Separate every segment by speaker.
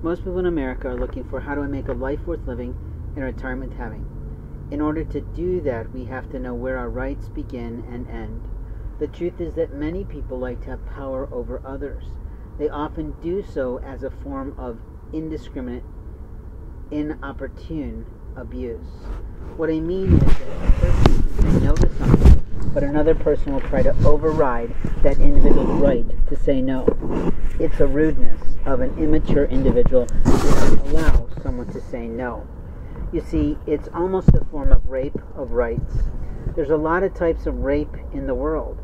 Speaker 1: Most people in America are looking for how do I make a life worth living and retirement having. In order to do that, we have to know where our rights begin and end. The truth is that many people like to have power over others. They often do so as a form of indiscriminate, inopportune abuse. What I mean is that a person can say no to something, but another person will try to override that individual's right to say no. It's a rudeness of an immature individual to allow someone to say no. You see, it's almost a form of rape of rights. There's a lot of types of rape in the world.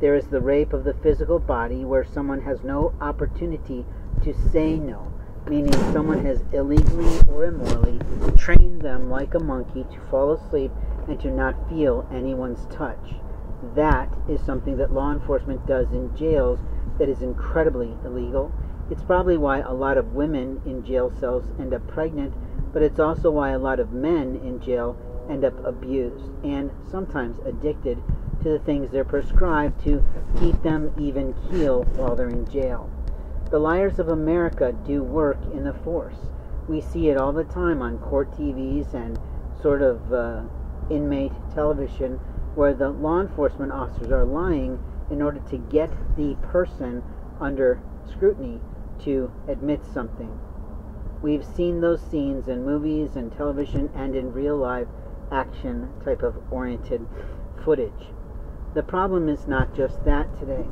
Speaker 1: There is the rape of the physical body where someone has no opportunity to say no meaning someone has illegally or immorally trained them like a monkey to fall asleep and to not feel anyone's touch. That is something that law enforcement does in jails that is incredibly illegal. It's probably why a lot of women in jail cells end up pregnant, but it's also why a lot of men in jail end up abused and sometimes addicted to the things they're prescribed to keep them even keel while they're in jail. The liars of America do work in the force. We see it all the time on court TVs and sort of uh, inmate television where the law enforcement officers are lying in order to get the person under scrutiny to admit something. We've seen those scenes in movies and television and in real life action type of oriented footage. The problem is not just that today.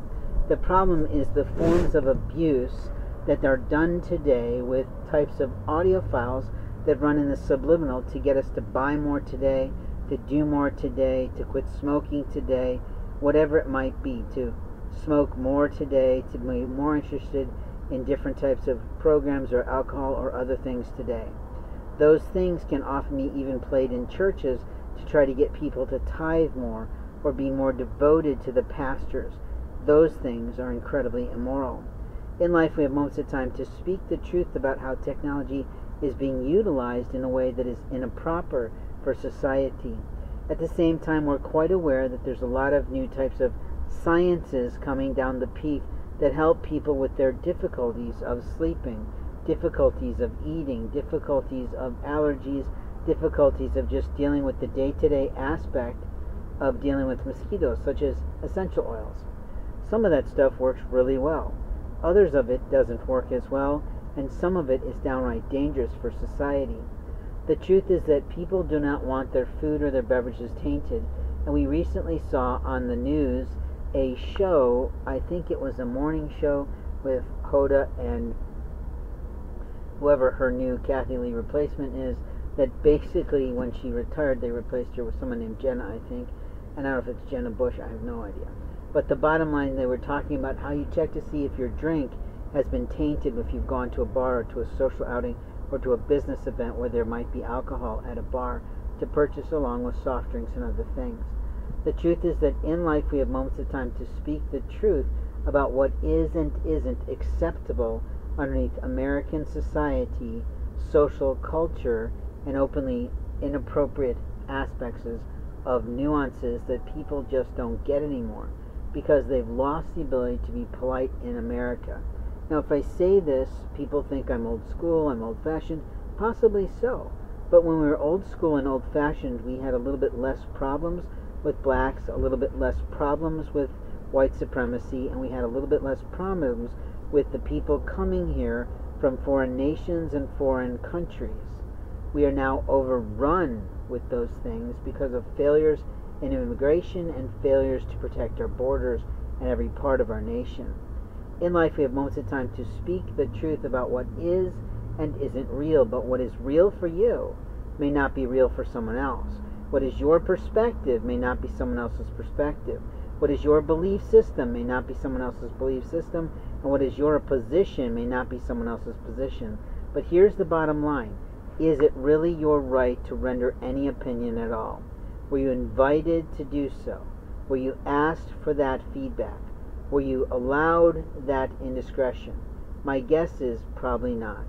Speaker 1: The problem is the forms of abuse that are done today with types of audio files that run in the subliminal to get us to buy more today, to do more today, to quit smoking today, whatever it might be, to smoke more today, to be more interested in different types of programs or alcohol or other things today. Those things can often be even played in churches to try to get people to tithe more or be more devoted to the pastors those things are incredibly immoral. In life, we have moments of time to speak the truth about how technology is being utilized in a way that is improper for society. At the same time, we're quite aware that there's a lot of new types of sciences coming down the peak that help people with their difficulties of sleeping, difficulties of eating, difficulties of allergies, difficulties of just dealing with the day to day aspect of dealing with mosquitoes, such as essential oils. Some of that stuff works really well. Others of it doesn't work as well, and some of it is downright dangerous for society. The truth is that people do not want their food or their beverages tainted, and we recently saw on the news a show, I think it was a morning show with Hoda and whoever her new Kathie Lee replacement is, that basically when she retired they replaced her with someone named Jenna, I think. And I don't know if it's Jenna Bush, I have no idea. But the bottom line, they were talking about how you check to see if your drink has been tainted if you've gone to a bar or to a social outing or to a business event where there might be alcohol at a bar to purchase along with soft drinks and other things. The truth is that in life we have moments of time to speak the truth about what is and isn't acceptable underneath American society, social culture, and openly inappropriate aspects of nuances that people just don't get anymore because they've lost the ability to be polite in America. Now, if I say this, people think I'm old school, I'm old fashioned. Possibly so. But when we were old school and old fashioned, we had a little bit less problems with blacks, a little bit less problems with white supremacy, and we had a little bit less problems with the people coming here from foreign nations and foreign countries. We are now overrun with those things because of failures in immigration and failures to protect our borders and every part of our nation. In life, we have moments of time to speak the truth about what is and isn't real, but what is real for you may not be real for someone else. What is your perspective may not be someone else's perspective. What is your belief system may not be someone else's belief system, and what is your position may not be someone else's position. But here's the bottom line Is it really your right to render any opinion at all? Were you invited to do so? Were you asked for that feedback? Were you allowed that indiscretion? My guess is probably not.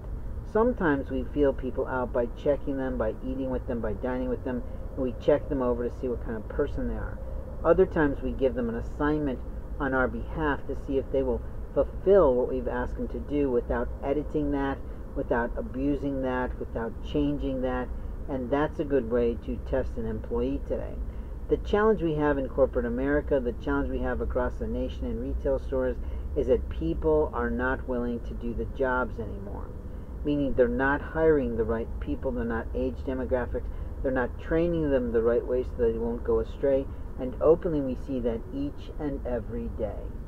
Speaker 1: Sometimes we feel people out by checking them, by eating with them, by dining with them, and we check them over to see what kind of person they are. Other times we give them an assignment on our behalf to see if they will fulfill what we've asked them to do without editing that, without abusing that, without changing that, and that's a good way to test an employee today. The challenge we have in corporate America, the challenge we have across the nation in retail stores, is that people are not willing to do the jobs anymore. Meaning they're not hiring the right people, they're not age demographics, they're not training them the right way so they won't go astray, and openly we see that each and every day.